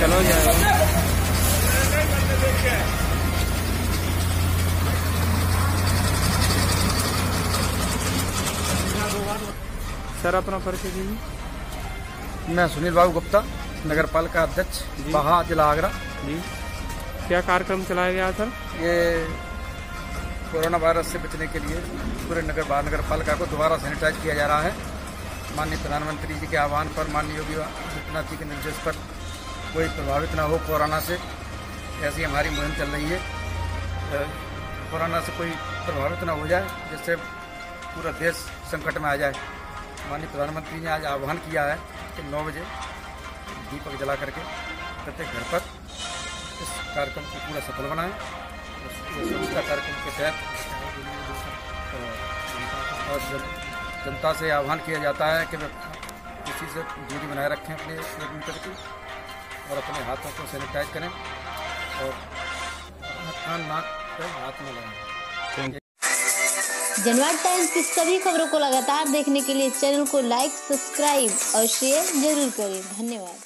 चलो सर अपना परिचय जी मैं सुनील बाबू गुप्ता नगर पालिका अध्यक्ष बहा जिला आगरा। जी। क्या कार्यक्रम चलाया गया सर? ये कोरोना वायरस से बचने के लिए पूरे नगर नगर पालिका को दोबारा सैनिटाइज किया जा रहा है। माननीय प्रधानमंत्री जी के आह्वान पर माननीय योगी आदित्यनाथ जी के निर्देश पर कोई प्रभावित ना हो कोरोना से। ऐसी हमारी मुहिम चल रही है। कोरोना से कोई प्रभावित ना हो जाए, जिससे पूरा देश संकट में आ जाए। माननीय प्रधानमंत्री ने आज आह्वान किया है कि नौ बजे दीपक जला करके प्रत्येक घर पर इस कार्यक्रम को पूरा सफल बनाएँ। स्वच्छता कार्यक्रम के तहत और जन- जनता से आह्वान किया जाता है कि वे इसी से दूरी बनाए रखें अपने एक मीटर की। और अपने हाथों को सैनिटाइज करें और कान नाक पर हाथ में लगाएँ जनवाद टाइम्स की सभी खबरों को लगातार देखने के लिए चैनल को लाइक सब्सक्राइब और शेयर ज़रूर करें। धन्यवाद।